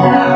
Yeah.